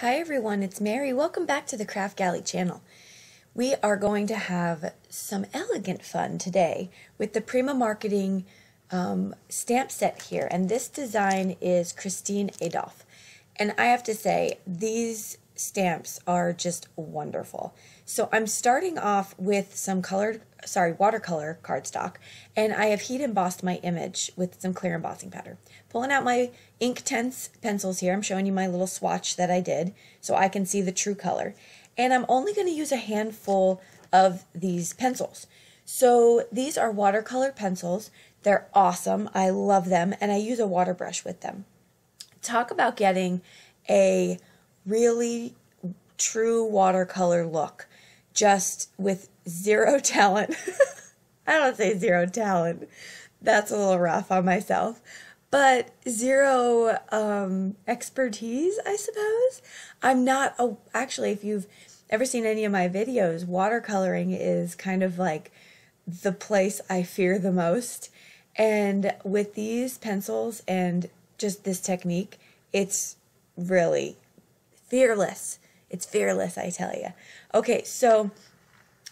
Hi everyone, it's Mary. Welcome back to the Kraftgali channel. We are going to have some elegant fun today with the Prima Marketing um, stamp set here. And this design is Christine Adolph. And I have to say, these stamps are just wonderful. So I'm starting off with some colored, sorry, watercolor cardstock, and I have heat embossed my image with some clear embossing powder. Pulling out my ink Inktense pencils here, I'm showing you my little swatch that I did so I can see the true color. And I'm only going to use a handful of these pencils. So these are watercolor pencils. They're awesome. I love them, and I use a water brush with them. Talk about getting a really true watercolor look just with zero talent. I don't say zero talent. That's a little rough on myself. But zero um, expertise, I suppose. I'm not, a, actually, if you've ever seen any of my videos, watercoloring is kind of like the place I fear the most. And with these pencils and just this technique, it's really fearless. It's fearless, I tell you. Okay, so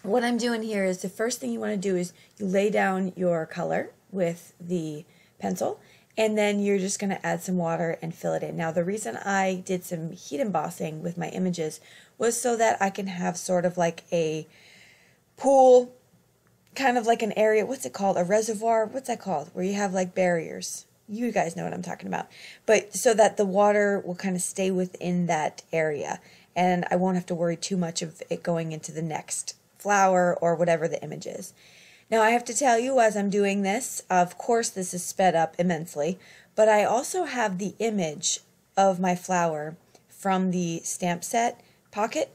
what I'm doing here is the first thing you want to do is you lay down your color with the pencil and then you're just going to add some water and fill it in. Now the reason I did some heat embossing with my images was so that I can have sort of like a pool, kind of like an area, what's it called? A reservoir? What's that called? Where you have like barriers you guys know what I'm talking about. But so that the water will kind of stay within that area and I won't have to worry too much of it going into the next flower or whatever the image is. Now I have to tell you as I'm doing this, of course this is sped up immensely, but I also have the image of my flower from the stamp set pocket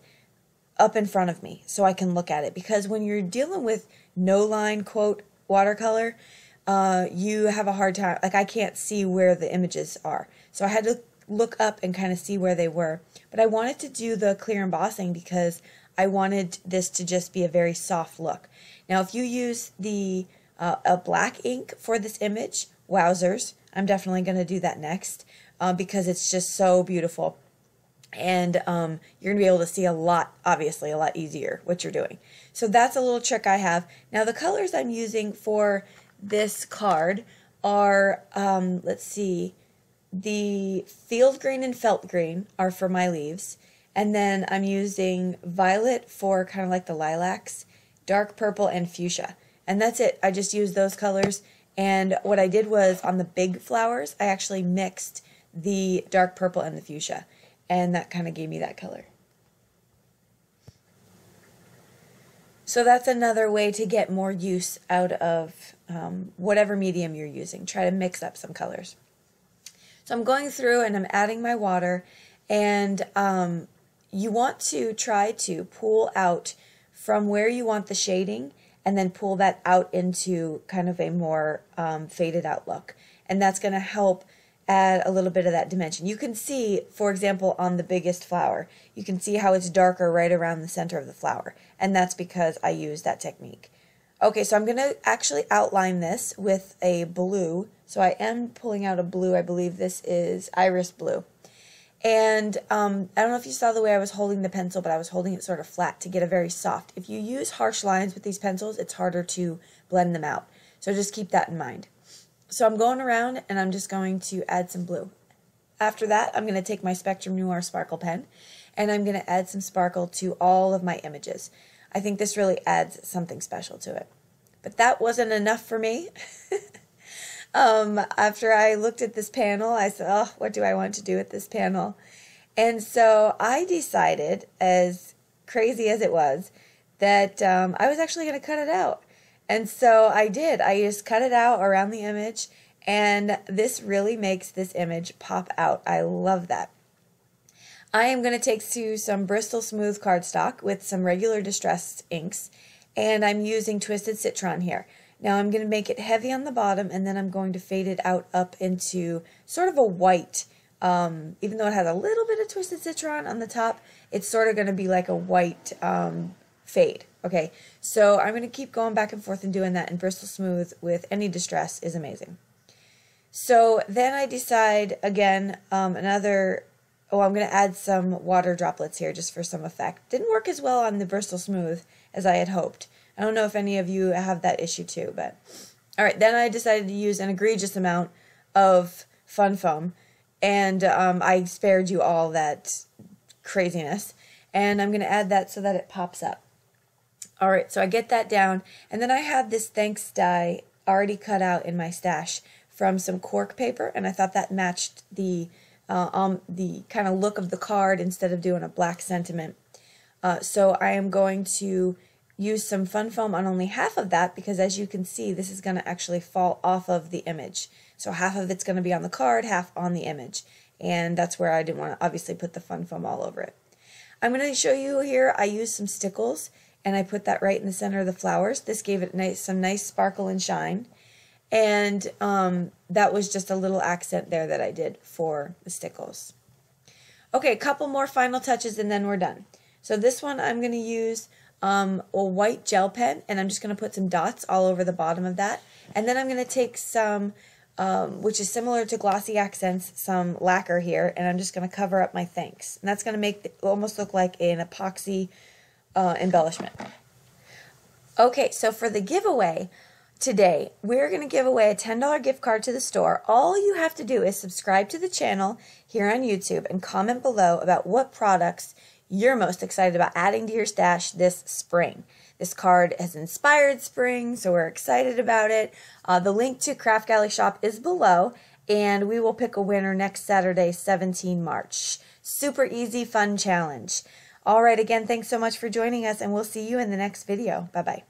up in front of me so I can look at it because when you're dealing with no line quote watercolor, uh, you have a hard time. Like I can't see where the images are. So I had to look up and kind of see where they were. But I wanted to do the clear embossing because I wanted this to just be a very soft look. Now, if you use the uh, a black ink for this image, wowzers, I'm definitely going to do that next uh, because it's just so beautiful. And um, you're going to be able to see a lot, obviously, a lot easier what you're doing. So that's a little trick I have. Now, the colors I'm using for this card are, um, let's see, the field green and felt green are for my leaves. And then I'm using violet for kind of like the lilacs, dark purple, and fuchsia. And that's it. I just used those colors. And what I did was on the big flowers, I actually mixed the dark purple and the fuchsia. And that kind of gave me that color. So that's another way to get more use out of um, whatever medium you're using. Try to mix up some colors. So I'm going through and I'm adding my water and um, you want to try to pull out from where you want the shading and then pull that out into kind of a more um, faded out look. And that's going to help add a little bit of that dimension. You can see, for example, on the biggest flower, you can see how it's darker right around the center of the flower. And that's because I use that technique. Okay, so I'm going to actually outline this with a blue. So I am pulling out a blue. I believe this is iris blue. And um, I don't know if you saw the way I was holding the pencil, but I was holding it sort of flat to get a very soft. If you use harsh lines with these pencils, it's harder to blend them out. So just keep that in mind. So I'm going around and I'm just going to add some blue. After that, I'm going to take my Spectrum Noir sparkle pen and I'm going to add some sparkle to all of my images. I think this really adds something special to it. But that wasn't enough for me. um, after I looked at this panel, I said, oh, what do I want to do with this panel? And so I decided, as crazy as it was, that um, I was actually going to cut it out. And so I did. I just cut it out around the image, and this really makes this image pop out. I love that. I am going to take to some Bristol Smooth cardstock with some regular distressed inks, and I'm using Twisted Citron here. Now I'm going to make it heavy on the bottom, and then I'm going to fade it out up into sort of a white, um, even though it has a little bit of Twisted Citron on the top, it's sort of going to be like a white um, fade. Okay, so I'm going to keep going back and forth and doing that, and Bristol Smooth with any distress is amazing. So then I decide, again, um, another oh, I'm going to add some water droplets here just for some effect. Didn't work as well on the Bristol Smooth as I had hoped. I don't know if any of you have that issue too, but all right. Then I decided to use an egregious amount of Fun Foam, and um, I spared you all that craziness. And I'm going to add that so that it pops up. All right, so I get that down, and then I have this thanks die already cut out in my stash from some cork paper, and I thought that matched the uh, um, the kind of look of the card instead of doing a black sentiment. Uh, so I am going to use some fun foam on only half of that because as you can see, this is going to actually fall off of the image. So half of it's going to be on the card, half on the image. And that's where I didn't want to obviously put the fun foam all over it. I'm going to show you here, I used some stickles and I put that right in the center of the flowers. This gave it nice, some nice sparkle and shine. And um, that was just a little accent there that I did for the stickles. Okay, a couple more final touches and then we're done. So this one I'm going to use um, a white gel pen and I'm just going to put some dots all over the bottom of that. And then I'm going to take some, um, which is similar to Glossy Accents, some lacquer here, and I'm just going to cover up my thanks. And that's going to make it almost look like an epoxy uh, embellishment. Okay, so for the giveaway today, we're going to give away a $10 gift card to the store. All you have to do is subscribe to the channel here on YouTube and comment below about what products you're most excited about adding to your stash this spring. This card has inspired spring, so we're excited about it. Uh, the link to Kraftgali Shop is below, and we will pick a winner next Saturday, 17 March. Super easy, fun challenge. All right, again, thanks so much for joining us, and we'll see you in the next video. Bye-bye.